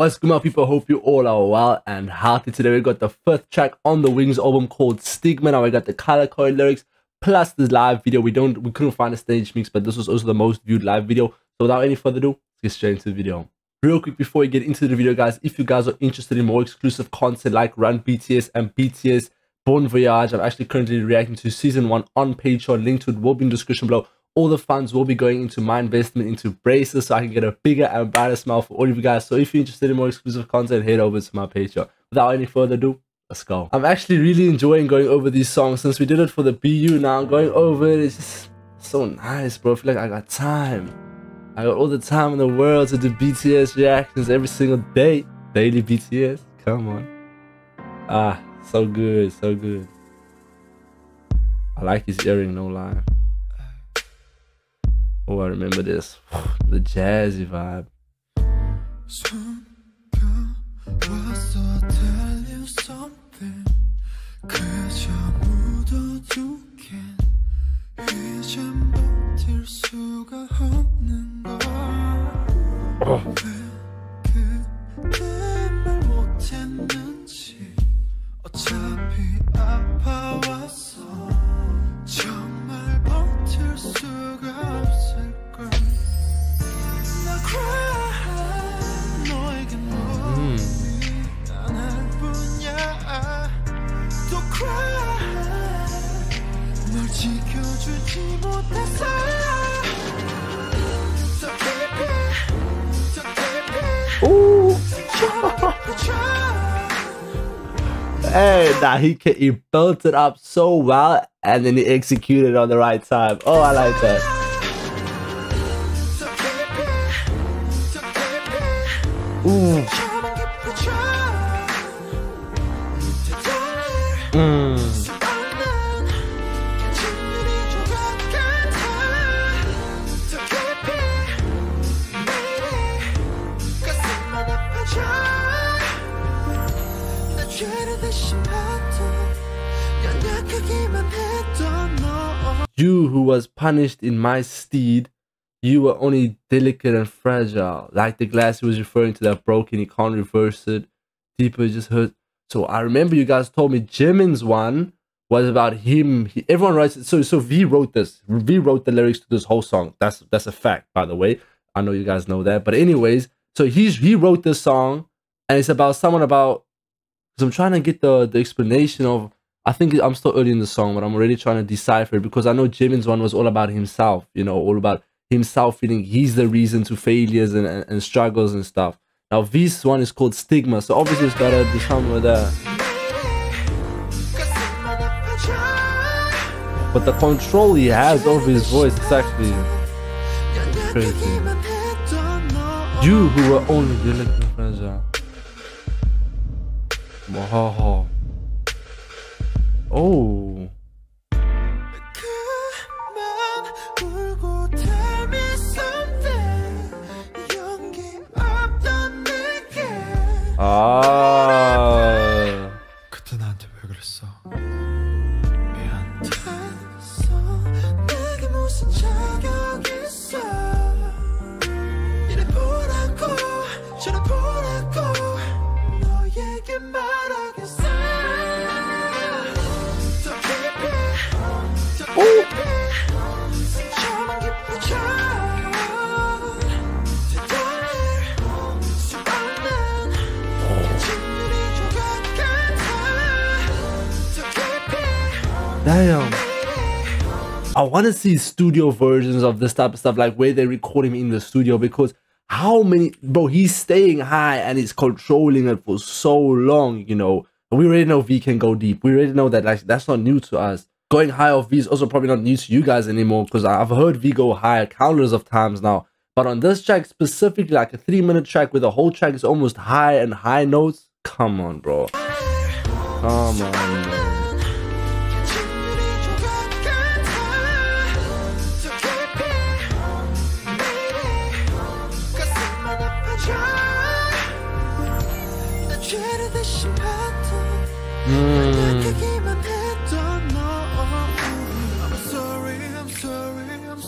What's good, my people? Hope you all are well and healthy. Today we got the first track on the Wings album called Stigma. Now we got the color code lyrics plus this live video. We don't, we couldn't find a stage mix, but this was also the most viewed live video. So without any further ado, let's get straight into the video. Real quick before we get into the video, guys, if you guys are interested in more exclusive content like Run BTS and BTS Bon Voyage, I'm actually currently reacting to season one on Patreon. Link to it will be in the description below all the funds will be going into my investment into braces so I can get a bigger and brighter smile for all of you guys. So if you're interested in more exclusive content, head over to my Patreon. Without any further ado, let's go. I'm actually really enjoying going over these songs since we did it for the BU now. Going over it is just so nice, bro. I feel like I got time. I got all the time in the world to do BTS reactions every single day. Daily BTS. Come on. Ah, so good, so good. I like his earring, no lie. Oh, I remember this. the jazzy vibe. Oh. Hey, nah, he he built it up so well, and then he executed on the right time. Oh, I like that. Ooh. Mm. Was punished in my stead, you were only delicate and fragile. Like the glass he was referring to that broken, he can't reverse it. Deeper just hurt. So I remember you guys told me Jimin's one was about him. He, everyone writes it. So so V wrote this. V wrote the lyrics to this whole song. That's that's a fact, by the way. I know you guys know that. But anyways, so he's he wrote this song, and it's about someone about. Because I'm trying to get the the explanation of I think I'm still early in the song, but I'm already trying to decipher it because I know Jimin's one was all about himself, you know, all about himself feeling he's the reason to failures and, and, and struggles and stuff. Now, this one is called Stigma, so obviously it's gotta do something with that. But the control he has over his voice is actually crazy. You who were only dealing fragile. Wow. Oh. 아. Damn. I want to see studio versions of this type of stuff, like where they record him in the studio, because how many, bro, he's staying high and he's controlling it for so long, you know. We already know V can go deep. We already know that, like, that's not new to us. Going high off V is also probably not new to you guys anymore, because I've heard V go high countless of times now. But on this track specifically, like a three minute track where the whole track is almost high and high notes, come on, bro. Come on, bro. Mm.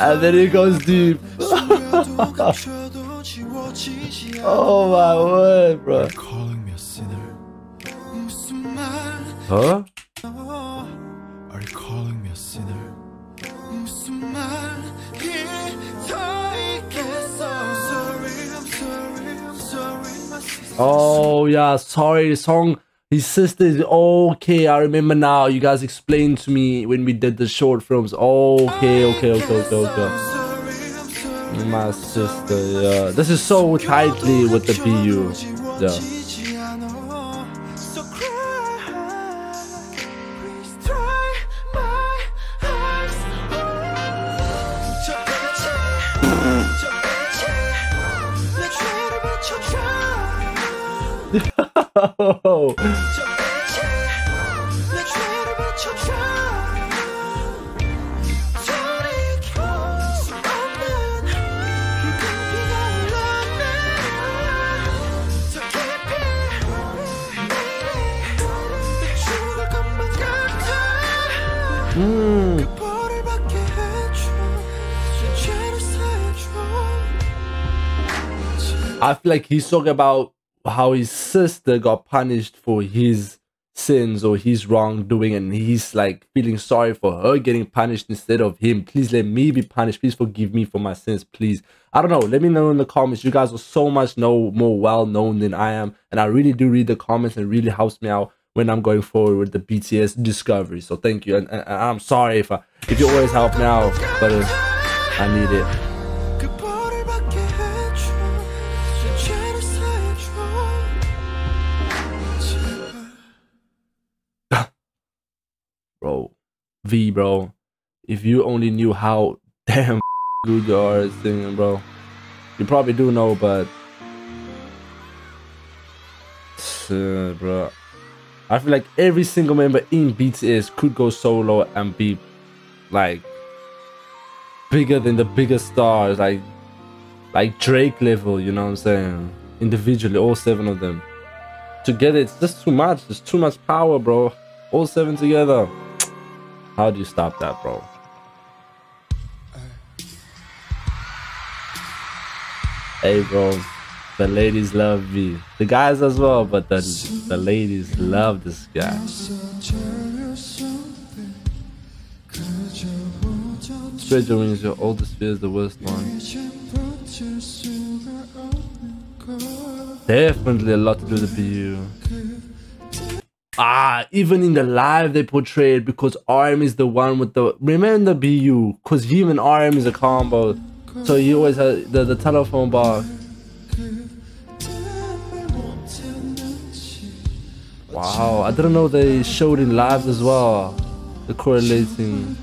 And then it goes deep. Oh my word, bro. Are calling me a sinner? Huh? Oh yeah, sorry. The song his sister is okay. I remember now. You guys explained to me when we did the short films. Okay, okay, okay, okay, okay. My sister, yeah. This is so tightly with the BU. Yeah. Mm. I feel like he's talking about how his sister got punished for his sins or his wrongdoing and he's like feeling sorry for her getting punished instead of him. Please let me be punished. Please forgive me for my sins please. I don't know. Let me know in the comments. You guys are so much know more well known than i am and i really do read the comments and really helps me out when i'm going forward with the bts discovery. So thank you and, and, and i'm sorry if i if you always help me out but uh, i need it V, bro. If you only knew how damn good you are at singing, bro. You probably do know, but. Shit, uh, bro. I feel like every single member in BTS could go solo and be like bigger than the biggest stars, like like Drake level, you know what I'm saying? Individually, all seven of them. Together, it's just too much. There's too much power, bro. All seven together. How do you stop that, bro? Hey, bro. The ladies love me. The guys as well, but the, the ladies love this guy. Stranger Wings, your oldest fear is the worst one. Definitely a lot to do with the BU. Ah, even in the live they portrayed because RM is the one with the remember the BU because him and RM is a combo. So he always had the, the telephone bar. Wow, I didn't know they showed in live as well. The correlating.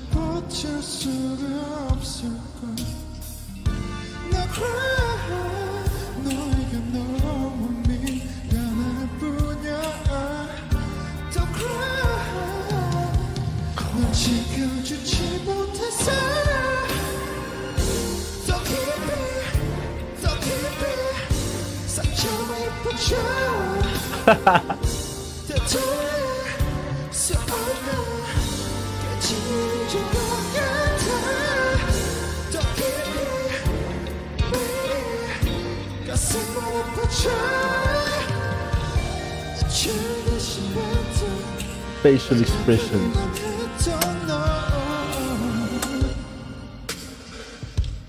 Facial expressions.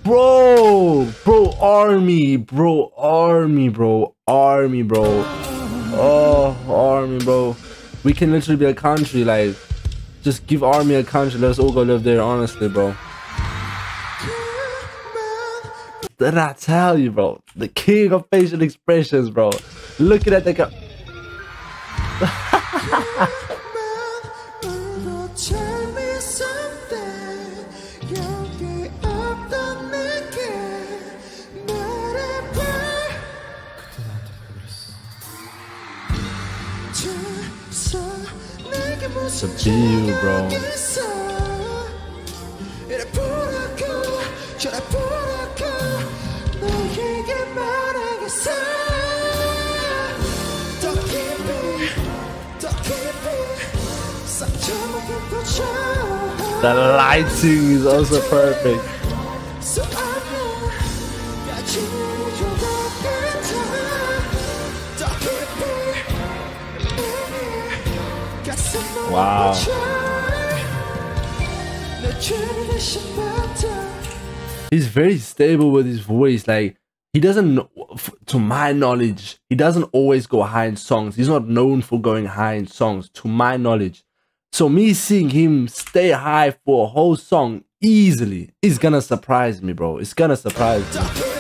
Bro, bro, army, bro, army, bro, army, bro. Oh, army, bro. We can literally be a country, like, just give army a country. Let's all go live there, honestly, bro. Did I tell you, bro? The king of facial expressions, bro. Looking at the It's bro. The lighting is also perfect. Wow. He's very stable with his voice. Like he doesn't, to my knowledge, he doesn't always go high in songs. He's not known for going high in songs, to my knowledge. So me seeing him stay high for a whole song easily is gonna surprise me, bro. It's gonna surprise me.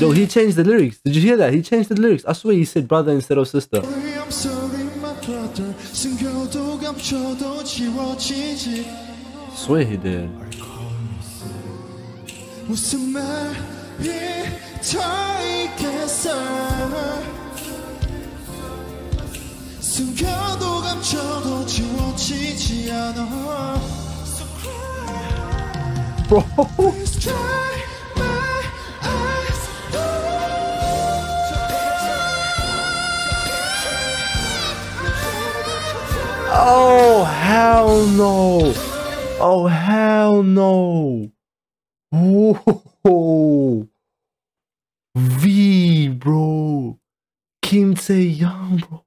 Yo, he changed the lyrics. Did you hear that? He changed the lyrics. I swear he said brother instead of sister. Sorry, I'm sorry, my brother. 숨겨 숨겨도 감춰도 지워지지 않아. So Bro Oh hell no. Oh hell no. Whoa. V bro. Kim Taehyung bro.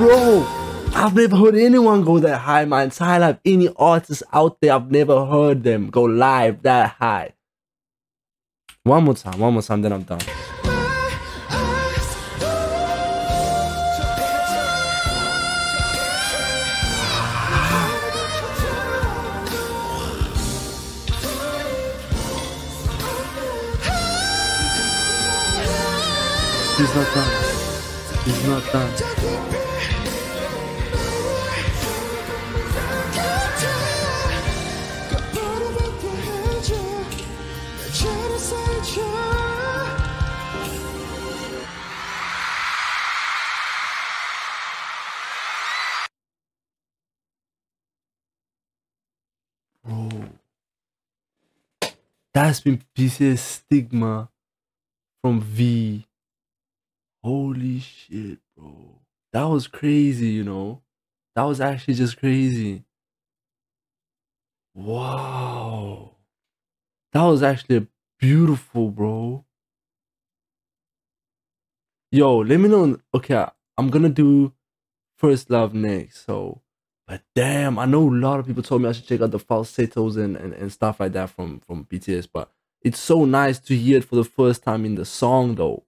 Bro, I've never heard anyone go that high, my entire life. Any artist out there, I've never heard them go live that high. One more time, one more time, then I'm done. He's not done. He's not done. That's been PCS stigma from V. Holy shit, bro. That was crazy, you know? That was actually just crazy. Wow. That was actually beautiful, bro. Yo, let me know. Okay, I'm gonna do First Love next. So, but damn, I know a lot of people told me I should check out the falsettos and, and, and stuff like that from, from BTS, but it's so nice to hear it for the first time in the song, though.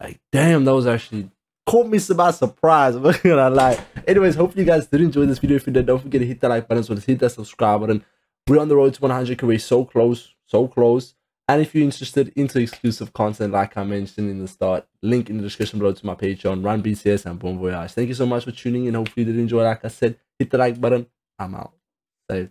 Like, damn, that was actually caught me by surprise. I'm not gonna lie. Anyways, hopefully you guys did enjoy this video. If you did, don't forget to hit that like button as well as hit that subscribe button. We're on the road to 100k. We're so close, so close. And if you're interested into exclusive content, like I mentioned in the start, link in the description below to my Patreon, Run BTS and Bon Voyage. Thank you so much for tuning in. Hopefully you did enjoy. Like I said, hit the like button. I'm out. Safe.